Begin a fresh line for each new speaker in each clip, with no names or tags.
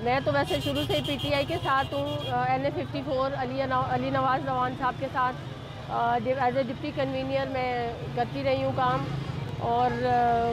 मैं तो वैसे शुरू से ही पीटीआई के साथ हूँ N A fifty four Ali Ali Nawaz Rawan साहब के साथ। एज ए डिप्टी कन्वीनियर मैं करती रही हूँ काम। और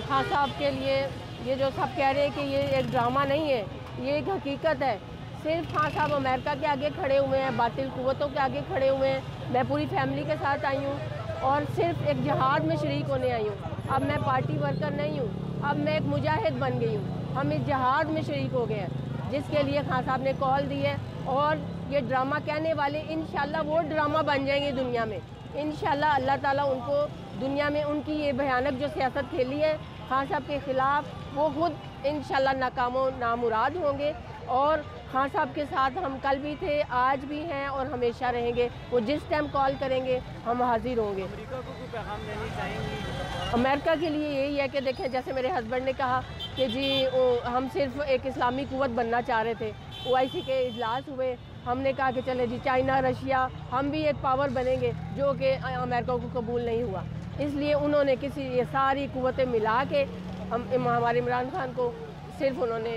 खान साहब के लिए ये जो सब कह रहे हैं कि ये एक ड्रामा नहीं है, ये एक हकीकत है। सिर्फ़ खान साहब, अमेरिका के आगे खड़े हुए हैं, बातिल कुतों के आगे खड़े हुए हैं। मैं पूरी फैमिली के साथ आई हूँ और सिर्फ़ एक जहाद में शरीक होने आई हूँ। अब मैं पार्टी वर्कर नहीं हूँ, अब मैं एक मुजाहिद बन गई हूँ। हम इस जहाद में शरीक हो गए हैं। जिसके लिए खान साहब ने कॉल दी है और ये ड्रामा कहने वाले इन वो ड्रामा बन जाएँगे दुनिया में। इन अल्लाह ताला उनको दुनिया में उनकी ये भयानक जो सियासत खेली है खान साहब के ख़िलाफ़ वो खुद इन नाकाम नामुराद होंगे और खान साहब के साथ हम कल भी थे आज भी हैं और हमेशा रहेंगे। वो जिस टाइम कॉल करेंगे हम हाजिर होंगे। अमेरिका को पैगाम देनी चाहेंगे? अमेरिका के लिए यही है कि देखें जैसे मेरे हस्बैंड ने कहा कि जी ओ, हम सिर्फ़ एक इस्लामी कुत बनना चाह रहे थे। ओ के इजलास हुए। हमने कहा कि चले जी चाइना रशिया हम भी एक पावर बनेंगे जो कि अमेरिका को कबूल नहीं हुआ। इसलिए उन्होंने किसी ये सारी कुतें मिला के हम हमारे इमरान खान को सिर्फ़ उन्होंने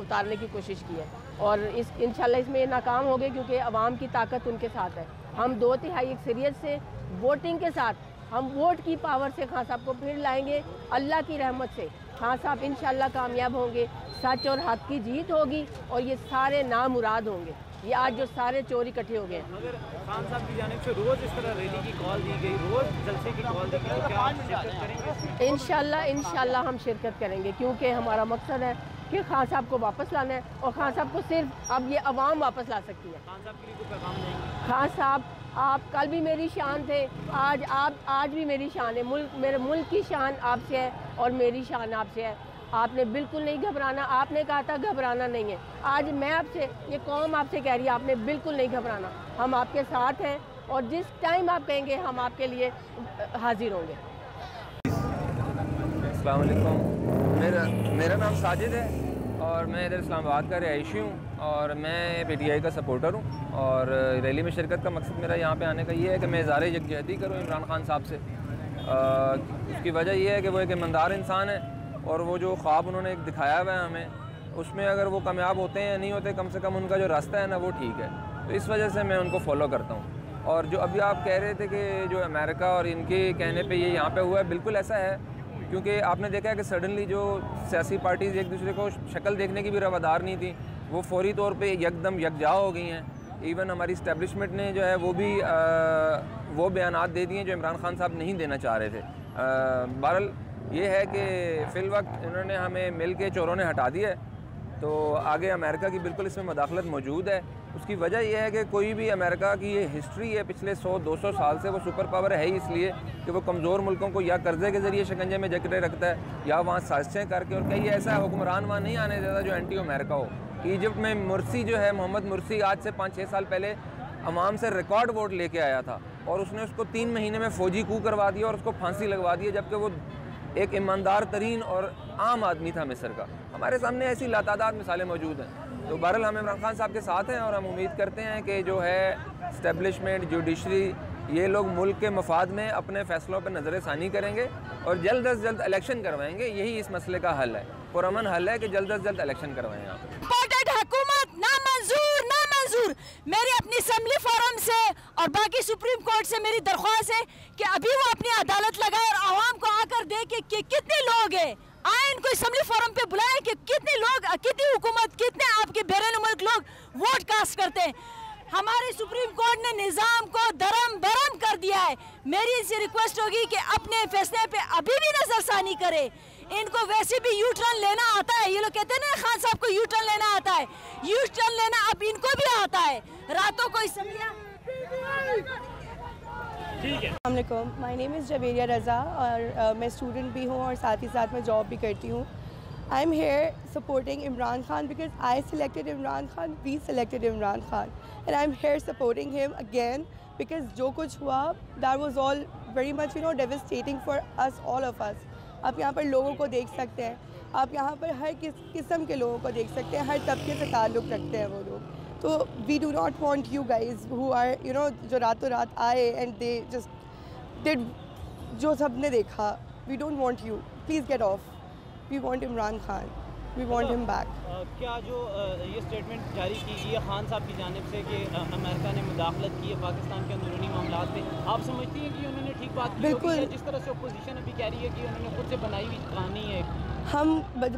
उतारने की कोशिश की है। और इस इंशाल्लाह इसमें नाकाम हो गए क्योंकि अवाम की ताकत उनके साथ है। हम दो तिहाई एक सीरियत से वोटिंग के साथ हम वोट की पावर से खान साहब को फिर लाएँगे अल्लाह की रहमत से। खान साहब इन कामयाब होंगे। सच और हक की जीत होगी और ये सारे नामुराद होंगे। ये आज जो सारे चोर इकट्ठे हो गए
अगर खान साहब की जानब से रोज़ इस तरह रैली की कॉल दी गई रोज़ जलसे की कॉल दी गई तो क्या आप शिरकत करेंगे
इनशाला इनशाला हम शिरकत करेंगे क्योंकि हमारा मकसद है कि खान साहब को वापस लाना है और खान साहब को सिर्फ़ अब ये अवाम वापस ला सकती है।
खान साहब के लिए कोई पैगाम देंगे
खान साहब आप कल भी मेरी शान थे आज आप आज भी मेरी शान है। मुल्क मेरे मुल्क की शान आपसे है। और मेरी शान आपसे है। आपने बिल्कुल नहीं घबराना, आपने कहा था घबराना नहीं है। आज मैं आपसे, ये कौम आपसे कह रही है, आपने बिल्कुल नहीं घबराना। हम आपके साथ हैं और जिस टाइम आप कहेंगे, हम आपके लिए हाजिर होंगे।
अलकुम मेरा मेरा नाम साजिद है और मैं इधर इस्लामाबाद का रिहायशी हूँ और मैं पी टी आई का सपोर्टर हूँ और रैली में शिरकत का मकसद मेरा यहाँ पे आने का ये है कि मैं इज़ार यकजहती करूँ, इमरान खान साहब से। उसकी वजह यह है कि वो एक ईमानदार इंसान है और वो जो ख्वाब उन्होंने एक दिखाया हुआ है हमें, उसमें अगर वो कामयाब होते हैं या नहीं होते, कम से कम उनका जो रास्ता है ना वो ठीक है। तो इस वजह से मैं उनको फॉलो करता हूँ। और जो अभी आप कह रहे थे कि जो अमेरिका और इनके कहने पे ये यहाँ पे हुआ है, बिल्कुल ऐसा है, क्योंकि आपने देखा है कि सडनली जो सियासी पार्टीज़ एक दूसरे को शक्ल देखने की भी रवादार नहीं थी, वो फौरी तौर पर यकदम यकजा हो गई हैं। इवन हमारी इस्टेब्लिशमेंट ने जो है वो भी आ, वो बयान दे दिए जो इमरान खान साहब नहीं देना चाह रहे थे। बहरल ये है कि फ़िल वक्त इन्होंने हमें मिल के चोरों ने हटा दिया है। तो आगे अमेरिका की बिल्कुल इसमें मदाखलत मौजूद है। उसकी वजह यह है कि कोई भी अमेरिका की ये हिस्ट्री है पिछले 100-200 साल से वो सुपर पावर है ही इसलिए कि वो कमज़ोर मुल्कों को या कर्ज़े के ज़रिए शिकंजे में जकड़े रखता है या वहाँ साजिशें करके और कई ऐसा हुक्मरान वहाँ नहीं आने देता जो एंटी अमेरिका हो। इजिप्ट में मुरसी जो है, मोहम्मद मुरसी आज से पाँच छः साल पहले अवाम से रिकॉर्ड वोट लेके आया था और उसने उसको तीन महीने में फ़ौजी कू करवा दिया और उसको फांसी लगवा दी जबकि वो एक ईमानदार, तरीन और आम आदमी था मिस्र का। हमारे सामने ऐसी लातादाद मिसालें मौजूद हैं। तो बहरल हम इमरान खान साहब के साथ हैं और हम उम्मीद करते हैं कि जो है इस्टेब्लिशमेंट जुडिशरी ये लोग मुल्क के मफाद में अपने फैसलों पर नज़र षानी करेंगे और जल्द अज जल्द इलेक्शन करवाएँगे। यही इस मसले का हल है। पुरमन हल है कि जल्द अज जल्द इलेक्शन करवाएँ आप
हुकूमत ना मंजूर ना मंजूर मेरी अपनी असम्बली फोरम से और बाकी सुप्रीम कोर्ट से मेरी दरख्वास्त है कि अभी वो अपनी अदालत लगाए और आवाम को आकर दे कि, कि कितने लोग हैं। आए इनको असम्बली फोरम पे बुलाए कि कितने लोग कितनी हुकूमत कितने आपके बैरून मुल्क लोग वोट कास्ट करते हैं। हमारे सुप्रीम कोर्ट ने निज़ाम को दरम बरम कर दिया है। मेरी इनसे रिक्वेस्ट होगी कि अपने फैसले पे अभी भी नजरसानी करे। इनको वैसे भी यू टर्न लेना आता है। ये लोग कहते हैं ना खान साहब को यू टर्न लेना आता है। यू टर्न लेना अब इनको भी आता है। रातों को
my name is Javeria Raza और uh, मैं स्टूडेंट भी हूँ और साथ ही साथ मैं जॉब भी करती हूँ। I am here supporting Imran Khan because I selected Imran Khan we selected Imran Khan and I am here supporting him again because जो कुछ हुआ that was all very much you know devastating for us all of us आप यहाँ पर लोगों को देख सकते हैं। आप यहाँ पर हर किस, किस्म के लोगों को देख सकते हैं, हर तबके से ताल्लुक़ रखते हैं वो लोग। तो we do not want you guys who are you know जो रातों रात आए एंड दे जस्ट डिड जो सबने देखा we don't want you please get off we want Imran Khan Want him back.
अ, क्या जो ये स्टेटमेंट जारी की गई है खान साहब की जानब से कि अमेरिका ने मुदाखलत की है पाकिस्तान के अंदरूनी मामला पे? आप समझती हैं कि उन्होंने ठीक बात की
बिल्कुल।
जिस तरह से अपोजिशन अभी कह रही है कि उन्होंने खुद से बनाई हुई कहानी है
हम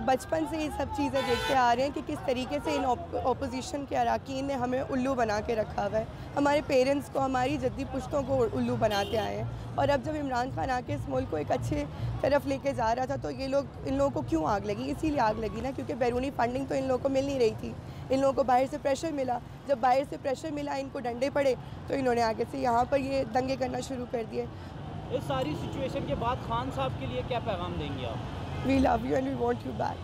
बचपन से ये सब चीज़ें देखते आ रहे हैं कि किस तरीके से इन अपोजिशन के अरकान ने हमें उल्लू बना के रखा हुआ है। हमारे पेरेंट्स को हमारी जद्दी पुश्तों को उल्लू बनाते आए हैं। और अब जब इमरान खान आके इस मुल्क को एक अच्छे तरफ़ लेके जा रहा था तो ये लोग इन लोगों को क्यों आग लगी? इसीलिए आग लगी ना क्योंकि बैरूनी फंडिंग तो इन लोगों को मिल नहीं रही थी। इन लोगों को बाहर से प्रेशर मिला। जब बाहर से प्रेशर मिला इनको डंडे पड़े तो इन्होंने आगे से यहाँ पर ये दंगे करना शुरू कर दिए।
इस सारी सिचुएशन के बाद खान साहब के लिए क्या पैगाम देंगे आप?
We love you and we want you back